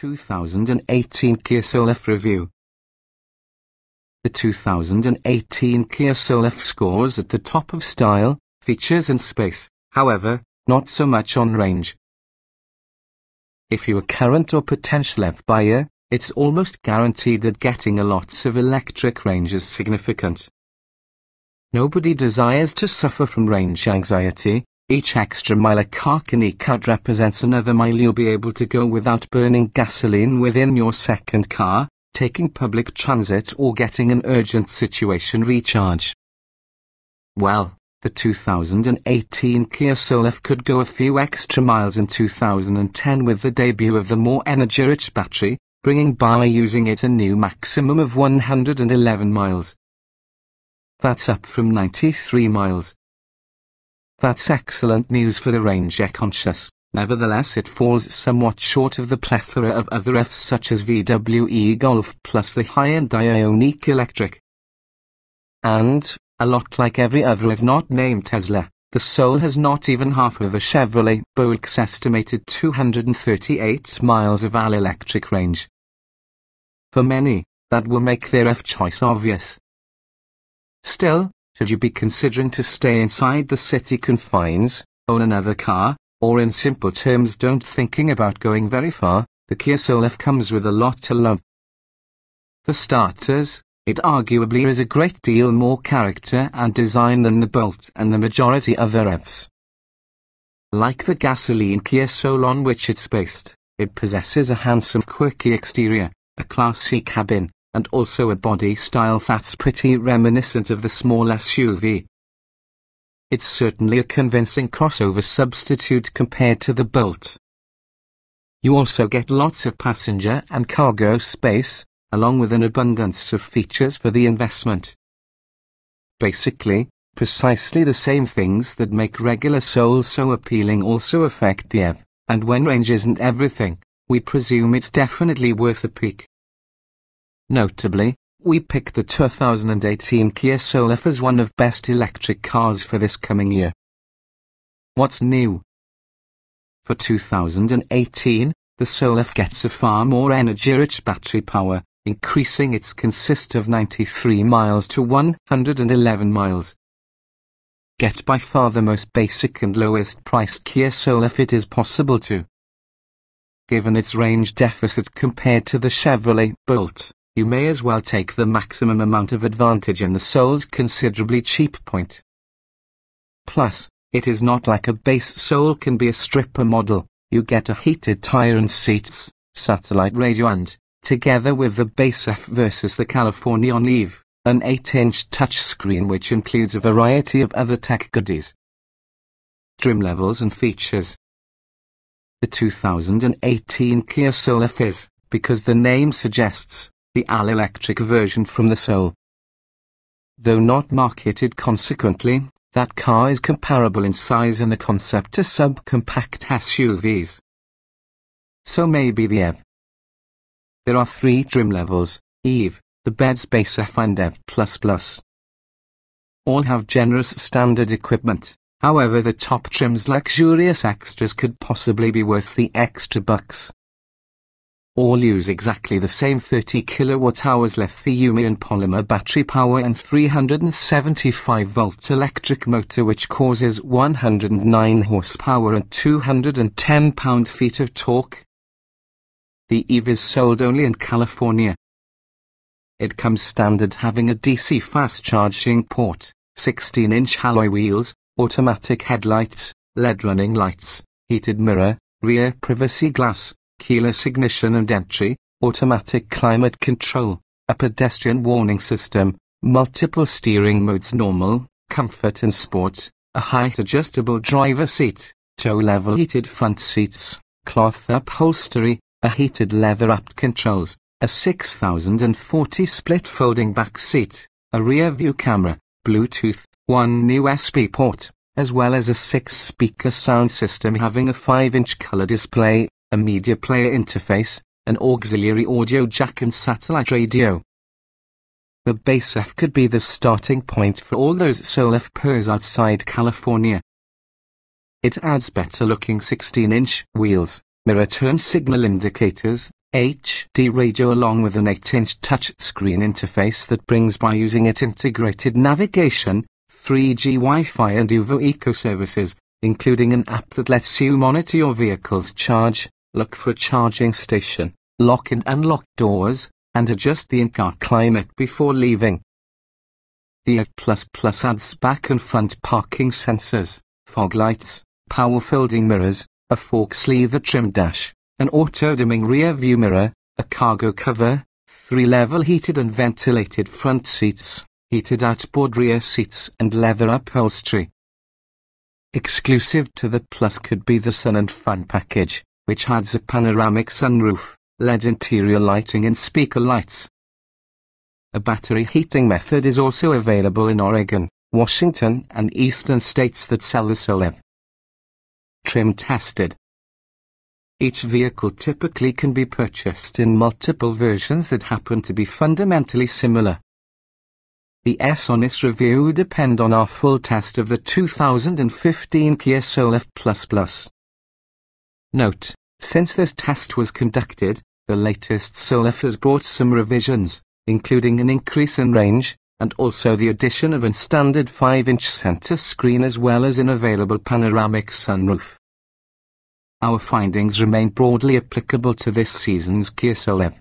2018 Kia Soul EV Review The 2018 Kia Soul EV scores at the top of style, features and space, however, not so much on range. If you're current or potential EV buyer, it's almost guaranteed that getting a lots of electric range is significant. Nobody desires to suffer from range anxiety, each extra mile a car can eke out represents another mile you'll be able to go without burning gasoline within your second car, taking public transit or getting an urgent situation recharge. Well, the 2018 Kia Soul EV could go a few extra miles in 2010 with the debut of the more energy-rich battery, bringing by using it a new maximum of 111 miles. That's up from 93 miles. That's excellent news for the range-conscious. Nevertheless it falls somewhat short of the plethora of other EVs such as VW e-Golf plus the high-end Ioniq Electric. And, a lot like every other if not named Tesla, the Soul has not even half of the Chevrolet Bolt's estimated 238 miles of all-electric range. For many, that will make their EV choice obvious. Still, should you be considering to stay inside the city confines, own another car, or in simple terms don't thinking about going very far, the Kia Soul EV comes with a lot to love. For starters, it arguably is a great deal more character and design than the Bolt and the majority other EVs. Like the gasoline Kia Soul on which it's based, it possesses a handsome quirky exterior, a classy cabin, and also a body style that's pretty reminiscent of the small SUV. It's certainly a convincing crossover substitute compared to the Bolt. You also get lots of passenger and cargo space, along with an abundance of features for the investment. Basically, precisely the same things that make regular Soul so appealing also affect the EV, and when range isn't everything, we presume it's definitely worth a peek. Notably, we picked the 2018 Kia Soul EV as one of best electric cars for this coming year. What's new? For 2018, the Soul EV gets a far more energy-rich battery power, increasing its consist of 93 miles to 111 miles. Get by far the most basic and lowest priced Kia Soul EV it is possible to. Given its range deficit compared to the Chevrolet Bolt, you may as well take the maximum amount of advantage in the Soul's considerably cheap point. Plus, it is not like a base Soul can be a stripper model, you get a heated tire and seats, satellite radio and, together with the base EV versus the Californian Eve, an 8-inch touchscreen which includes a variety of other tech goodies. Trim levels and features The 2018 Kia Soul EV is, because the name suggests, the all-electric version from the Soul. Though not marketed consequently, that car is comparable in size and the concept to subcompact SUVs. So maybe the EV. There are three trim levels, EVE, the bed space EV and EV++. All have generous standard equipment, however the top trim's luxurious extras could possibly be worth the extra bucks all use exactly the same 30 kWh lithium-ion polymer battery power and 375 volt electric motor which causes 109 horsepower and 210 pound-feet of torque. The EVE is sold only in California. It comes standard having a DC fast charging port, 16-inch alloy wheels, automatic headlights, LED running lights, heated mirror, rear privacy glass, keyless ignition and entry, automatic climate control, a pedestrian warning system, multiple steering modes normal, comfort and sport, a height adjustable driver seat, toe level heated front seats, cloth upholstery, a heated leather wrapped controls, a 6040 split folding back seat, a rear view camera, Bluetooth, one USB port, as well as a six speaker sound system having a 5 inch color display, a media player interface, an auxiliary audio jack and satellite radio. The base EV could be the starting point for all those Soul EV pers outside California. It adds better looking 16-inch wheels, mirror turn signal indicators, HD radio along with an 8-inch touchscreen interface that brings by using it integrated navigation, 3G Wi-Fi and UVO eco services, including an app that lets you monitor your vehicle's charge, look for a charging station, lock and unlock doors, and adjust the in-car climate before leaving. The EV++ adds back and front parking sensors, fog lights, power folding mirrors, a fork sleeve trim dash, an auto-dimming rear view mirror, a cargo cover, three level heated and ventilated front seats, heated outboard rear seats and leather upholstery. Exclusive to the Plus could be the Sun and Fun package, which adds a panoramic sunroof, LED interior lighting and speaker lights. A battery heating method is also available in Oregon, Washington and eastern states that sell the Soul EV. Trim tested. Each vehicle typically can be purchased in multiple versions that happen to be fundamentally similar. The S on this review depend on our full test of the 2015 Kia Soul Note, since this test was conducted, the latest Soul EV has brought some revisions, including an increase in range, and also the addition of a standard 5-inch center screen as well as an available panoramic sunroof. Our findings remain broadly applicable to this season's Kia Soul EV.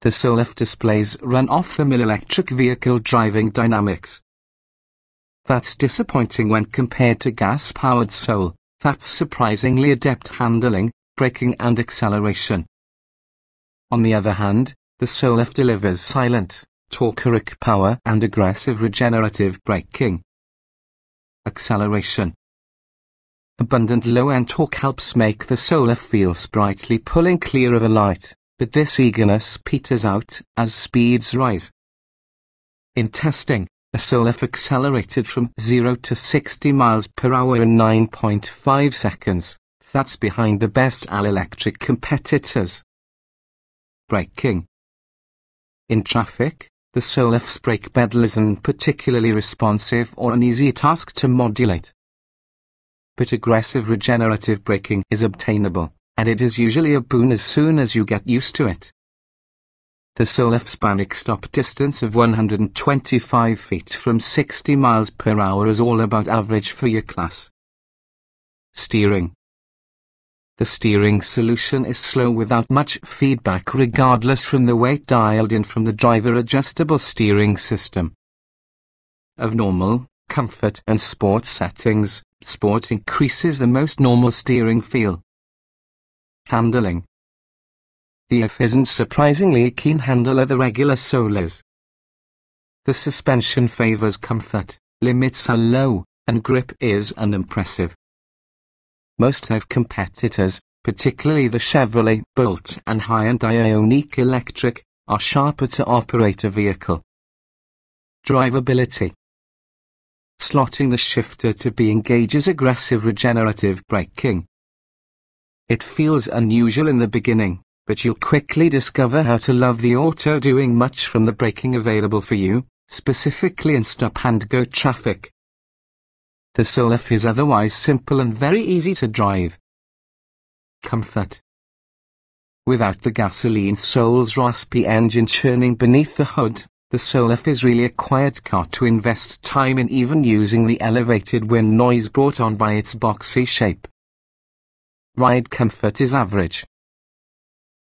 The Soul EV displays run off-the-mill electric vehicle driving dynamics. That's disappointing when compared to gas-powered Soul, that's surprisingly adept handling, braking and acceleration. On the other hand, the Soul EV delivers silent, torque power and aggressive regenerative braking. Acceleration Abundant low-end torque helps make the Soul EV feel sprightly pulling clear of a light, but this eagerness peters out as speeds rise. In testing, a Soul EV accelerated from 0 to 60 miles per hour in 9.5 seconds. That's behind the best all-electric competitors. Braking In traffic, the Soul EV's brake pedal isn't particularly responsive or an easy task to modulate but aggressive regenerative braking is obtainable, and it is usually a boon as soon as you get used to it. The Soul EV's Panic stop distance of 125 feet from 60 miles per hour is all about average for your class. Steering The steering solution is slow without much feedback regardless from the weight dialed in from the driver adjustable steering system. Of normal, comfort and sport settings, Sport increases the most normal steering feel. Handling The EV isn't surprisingly a keen handler the regular Soul is. The suspension favors comfort, limits are low, and grip is unimpressive. Most of competitors, particularly the Chevrolet Bolt and Hyundai Ioniq Electric, are sharper to operate a vehicle. Drivability slotting the shifter to B engages aggressive regenerative braking. It feels unusual in the beginning, but you'll quickly discover how to love the auto doing much from the braking available for you, specifically in stop-and-go traffic. The Soul EV is otherwise simple and very easy to drive. Comfort Without the gasoline Soul's raspy engine churning beneath the hood, the Soul EV is really a quiet car to invest time in even using the elevated wind noise brought on by its boxy shape. Ride comfort is average.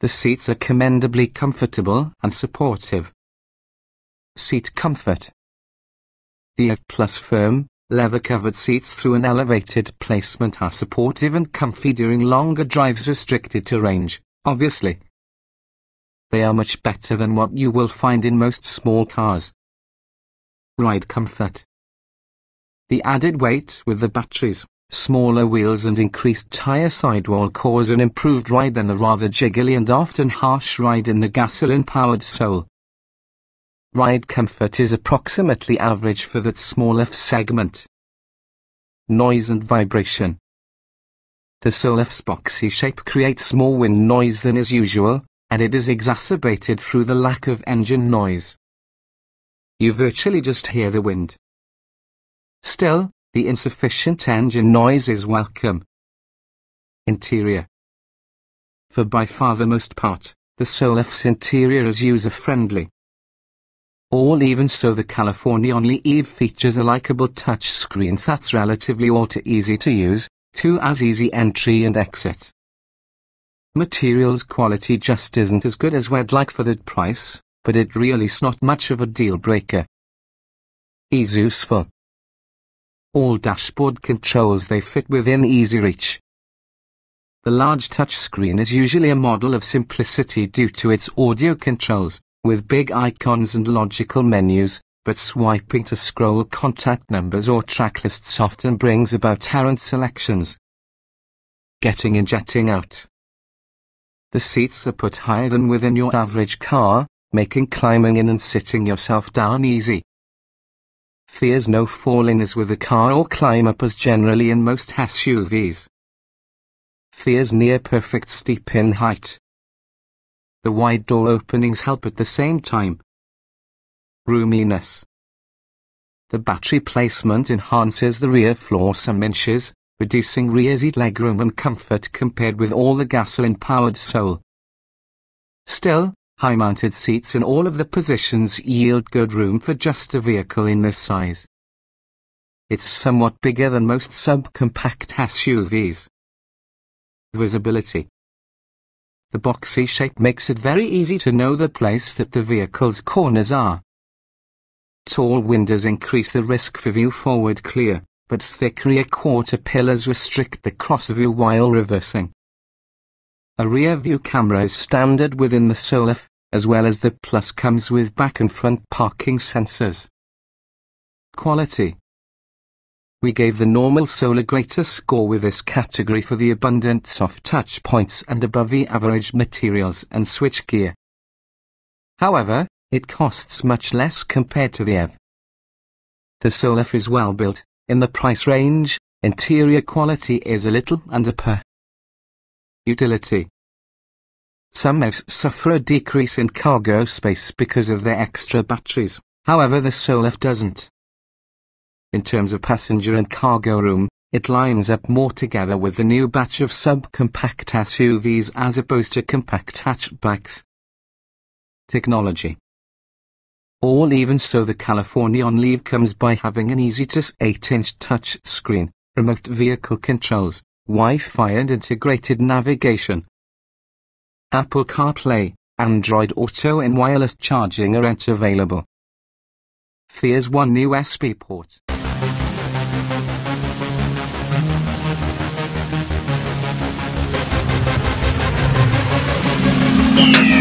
The seats are commendably comfortable and supportive. Seat comfort. The EV Plus firm, leather-covered seats through an elevated placement are supportive and comfy during longer drives restricted to range, obviously. They are much better than what you will find in most small cars. Ride comfort. The added weight with the batteries, smaller wheels and increased tyre sidewall cause an improved ride than the rather jiggly and often harsh ride in the gasoline-powered Soul. Ride comfort is approximately average for that smaller segment. Noise and vibration. The Soul EV's boxy shape creates more wind noise than is usual, and it is exacerbated through the lack of engine noise. You virtually just hear the wind. Still, the insufficient engine noise is welcome. Interior for by far the most part, the Soul EV's interior is user-friendly. All even so the California Only Eve features a likable touchscreen that's relatively ultra easy to use, to as easy entry and exit. Materials quality just isn't as good as we'd like for that price, but it really's not much of a deal breaker. Is useful. All dashboard controls they fit within easy reach. The large touchscreen is usually a model of simplicity due to its audio controls, with big icons and logical menus, but swiping to scroll contact numbers or track lists often brings about errant selections. Getting in jetting out. The seats are put higher than within your average car, making climbing in and sitting yourself down easy. Fears no falling as with a car or climb up as generally in most SUVs. Fears near perfect steep in height. The wide door openings help at the same time. Roominess. The battery placement enhances the rear floor some inches, reducing rear seat legroom and comfort compared with all the gasoline-powered Soul. Still, high-mounted seats in all of the positions yield good room for just a vehicle in this size. It's somewhat bigger than most subcompact SUVs. Visibility The boxy shape makes it very easy to know the place that the vehicle's corners are. Tall windows increase the risk for view forward clear, but thick rear quarter pillars restrict the cross view while reversing. A rear view camera is standard within the Soul EV, as well as the Plus comes with back and front parking sensors. Quality We gave the normal Soul a greater score with this category for the abundant soft touch points and above the average materials and switchgear. However, it costs much less compared to the EV. The Soul EV is well built, in the price range, interior quality is a little under per Utility Some EVs suffer a decrease in cargo space because of their extra batteries, however the Soul EV doesn't. In terms of passenger and cargo room, it lines up more together with the new batch of subcompact SUVs as opposed to compact hatchbacks. Technology All even so the California on leave comes by having an easy-to 8-inch touch screen, remote vehicle controls, Wi-Fi and integrated navigation. Apple CarPlay, Android Auto and wireless charging are available. Fears one new USB port. Yeah.